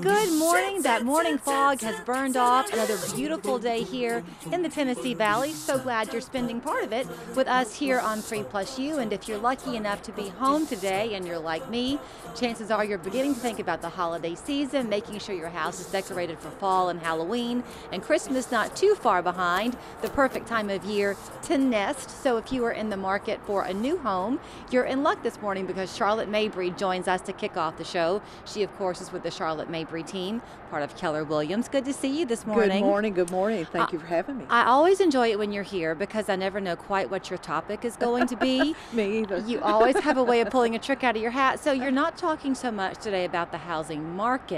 Good morning. That morning fog has burned off. Another beautiful day here in the Tennessee Valley. So glad you're spending part of it with us here on 3 Plus You. And if you're lucky enough to be home today and you're like me, chances are you're beginning to think about the holiday season, making sure your house is decorated for fall and Halloween, and Christmas not too far behind, the perfect time of year to nest. So if you are in the market for a new home, you're in luck this morning because Charlotte Mabry joins us to kick off the show. She, of course, is with the Charlotte Mabry team, part of Keller Williams. Good to see you this morning. Good morning. Good morning. Thank Uh, you for having me. I always enjoy it when you're here because I never know quite what your topic is going to be. me either. You always have a way of pulling a trick out of your hat. So you're not talking so much today about the housing market,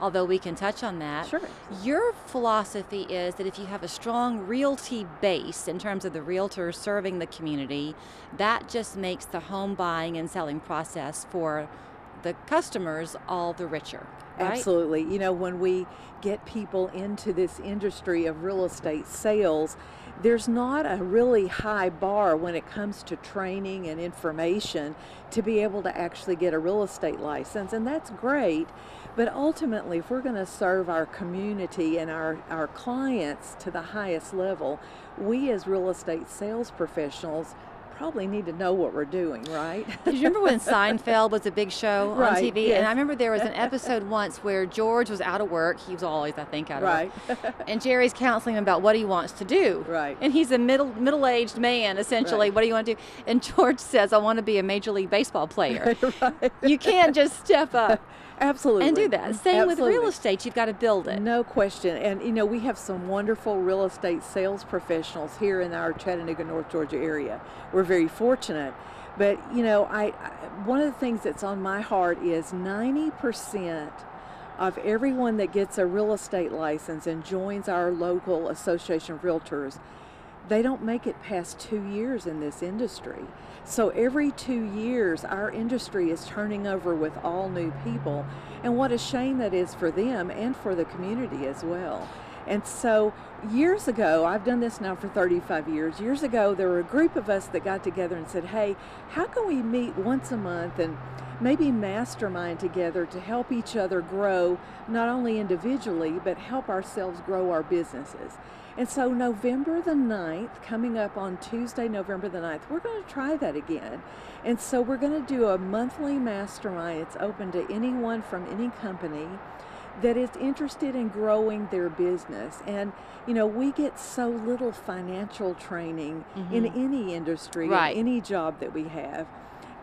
although we can touch on that. Sure. Your philosophy is that if you have a strong realty base in terms of the realtors serving the community, that just makes the home buying and selling process for the customers all the richer. Right? Absolutely. You know, when we get people into this industry of real estate sales, there's not a really high bar when it comes to training and information to be able to actually get a real estate license, and that's great. But ultimately, if we're going to serve our community and our, our clients to the highest level, we as real estate sales professionals probably need to know what we're doing, right? Do you remember when Seinfeld was a big show on TV? yes. And I remember there was an episode once where George was out of work. He was always, I think, out of right. work. And Jerry's counseling him about what he wants to do. Right. And he's a middle middle-aged man, essentially. Right. What do you want to do? And George says, "I want to be a major league baseball player." right. you can't just step up Absolutely. and do that. Same with real estate. You've got to build it. No question. And you know, we have some wonderful real estate sales professionals here in our Chattanooga, North Georgia area. We're very fortunate. But you know, I, I one of the things that's on my heart is 90% of everyone that gets a real estate license and joins our local association of realtors they don't make it past two years in this industry. So every two years, our industry is turning over with all new people. And what a shame that is for them and for the community as well. And so years ago, I've done this now for 35 years. Years ago, there were a group of us that got together and said, hey, how can we meet once a month and maybe mastermind together to help each other grow, not only individually, but help ourselves grow our businesses? And so, November the 9th, coming up on Tuesday, November the 9th, we're going to try that again. And so, we're going to do a monthly mastermind. It's open to anyone from any company that is interested in growing their business. And, you know, we get so little financial training in mm-hmm. any industry, Right. in any job that we have.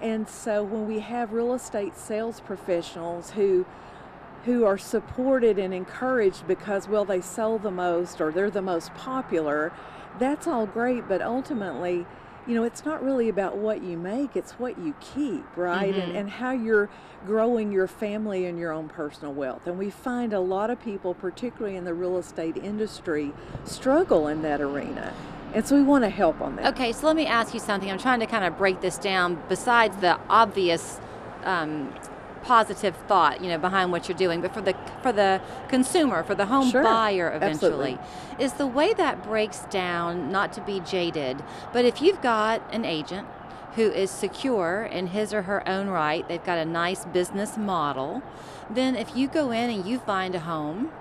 And so, when we have real estate sales professionals who who are supported and encouraged because well they sell the most or they're the most popular that's all great but ultimately you know it's not really about what you make it's what you keep right and, and how you're growing your family and your own personal wealth and we find a lot of people particularly in the real estate industry struggle in that arena and so we want to help on that Okay, so let me ask you something. I'm trying to kind of break this down. Besides the obvious um, positive thought, you know, behind what you're doing, but for the for the consumer, for the home Sure, buyer, eventually, absolutely. is the way that breaks down. Not to be jaded, but if you've got an agent who is secure in his or her own right, they've got a nice business model, then if you go in and you find a home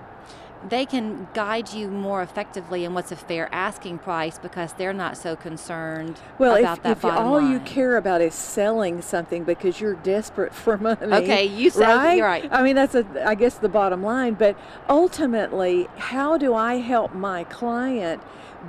they can guide you more effectively in what's a fair asking price because they're not so concerned Well, about if, that if all you care about is selling something because you're desperate for money. Okay, you said- right. you're right. I mean, that's a, I guess, the bottom line. But ultimately, how do I help my client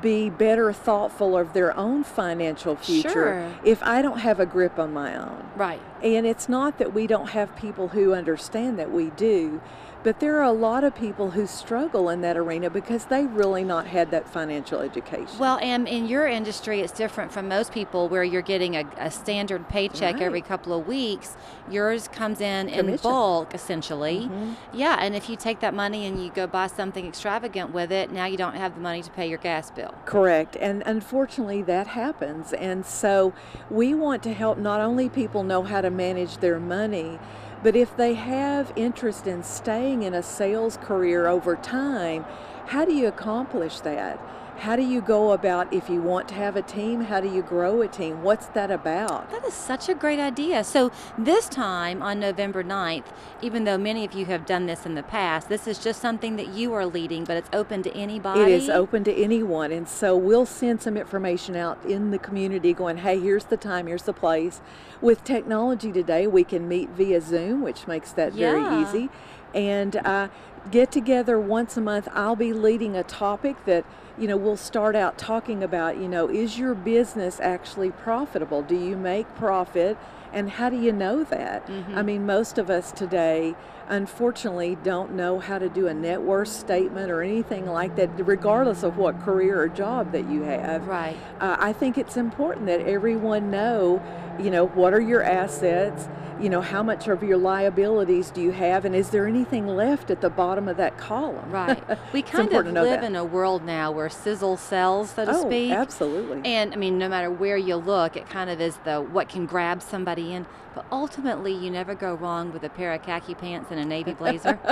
be better thoughtful of their own financial future Sure. if I don't have a grip on my own? right. And it's not that we don't have people who understand that we do, but there are a lot of people who struggle in that arena because they've really not had that financial education. Well, and in your industry, it's different from most people where you're getting a, a standard paycheck every couple of weeks. Yours comes in in bulk, essentially. Mhm. Yeah, and if you take that money and you go buy something extravagant with it, now you don't have the money to pay your gas bill. Correct. And unfortunately, that happens. And so we want to help not only people know how to manage their money, But if they have interest in staying in a sales career over time, how do you accomplish that? How do you go about if you want to have a team? How do you grow a team? What's that about? That is such a great idea. So, this time on November 9th, even though many of you have done this in the past, this is just something that you are leading, but it's open to anybody. It is open to anyone. And so, we'll send some information out in the community going, hey, here's the time, here's the place. With technology today, we can meet via Zoom, which makes that Yeah. very easy. And uh, get together once a month. I'll be leading a topic that you know we'll start out talking about you know is your business actually profitable? Do you make profit? And how do you know that? I mean most of us today unfortunately don't know how to do a net worth statement or anything like that regardless of what career or job that you have. Right. uh, I think it's important that everyone know, you know, what are your assets, you know, how much of your liabilities do you have, and is there anything left at the bottom of that column? Right. We kind of important to know live in a world now where sizzle sells, so to oh, speak. absolutely. And I mean, no matter where you look, it kind of is the what can grab somebody in. But ultimately, you never go wrong with a pair of khaki pants and a navy blazer.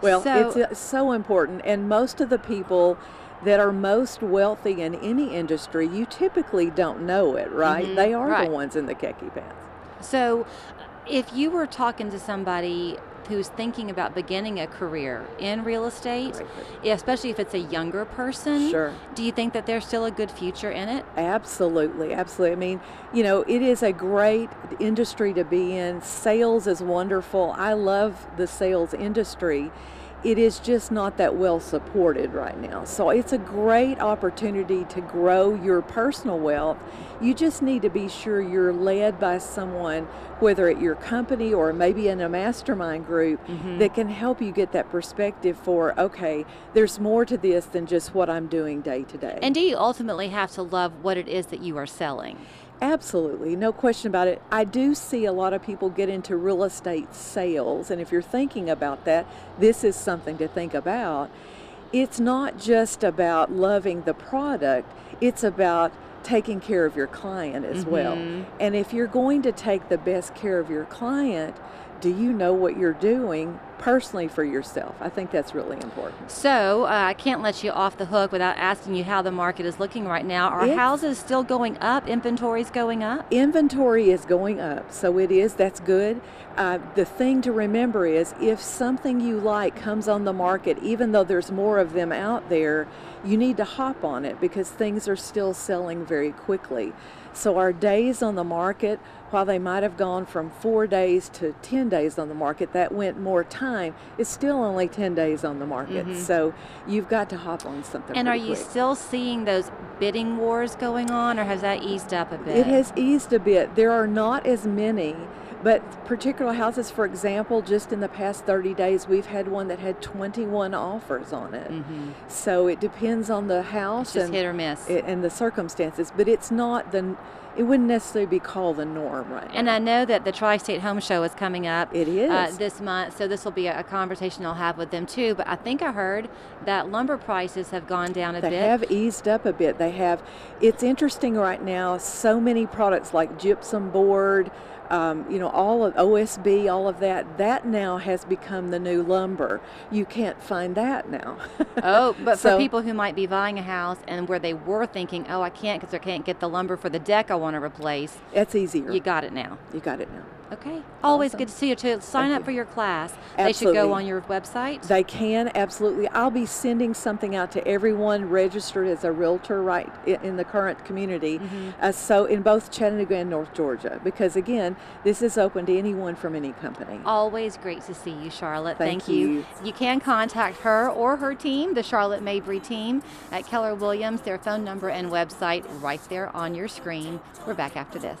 Well, So- it's uh, so important, and most of the people that are most wealthy in any industry, you typically don't know it, right? Mhm, They are right. the ones in the khaki pants. So, if you were talking to somebody who's thinking about beginning a career in real estate, Right. especially if it's a younger person, Sure. do you think that there's still a good future in it? Absolutely, absolutely. I mean, you know, it is a great industry to be in. Sales is wonderful. I love the sales industry. It is just not that well supported right now. So it's a great opportunity to grow your personal wealth. You just need to be sure you're led by someone, whether at your company or maybe in a mastermind group, mm-hmm. that can help you get that perspective for, okay, there's more to this than just what I'm doing day to day. And do you ultimately have to love what it is that you are selling? Absolutely, no question about it. I do see a lot of people get into real estate sales, and if you're thinking about that, this is something to think about. It's not just about loving the product, it's about taking care of your client as well. Mhm. And if you're going to take the best care of your client, do you know what you're doing personally for yourself? I think that's really important. So, uh, I can't let you off the hook without asking you how the market is looking right now. Are It's- houses still going up? Inventories going up? Inventory is going up, so it is. That's good. Uh, the thing to remember is if something you like comes on the market, even though there's more of them out there, you need to hop on it because things are still selling very quickly. So our days on the market, while they might have gone from four days to 10 days on the market, that went more time. It's still only 10 days on the market. Mm-hmm. So you've got to hop on something. And are you quick. still seeing those bidding wars going on, or has that eased up a bit? It has eased a bit. There are not as many, but particular houses, for example, just in the past 30 days, we've had one that had 21 offers on it. So it depends on the house Mm-hmm. And, hit or miss. it- and the circumstances, but it's not the, it wouldn't necessarily be called the norm right And now. I know that the Tri State Home Show is coming up It is. Uh, this month, so this will be a, a conversation I'll have with them too. But I think I heard that lumber prices have gone down a They bit. They have eased up a bit. They have. It's interesting right now. So many products like gypsum board, um, you know, all of OSB, all of that. That now has become the new lumber. You can't find that now. Oh, but for people who might be buying a house and where they were thinking, oh, I can't because I can't get the lumber for the deck I want to replace, That's easier. you got it now. You got it now. Okay. Always Awesome. good to see you. To sign Thank up you. for your class, they should go on your website. They can absolutely. I'll be sending something out to everyone registered as a realtor right in the current community. Mm-hmm. Uh, so in both Chattanooga and North Georgia, because again, this is open to anyone from any company. Always great to see you, Charlotte. Thank you. you. You can contact her or her team, the Charlotte Mabry team, at Keller Williams. Their phone number and website right there on your screen. We're back after this.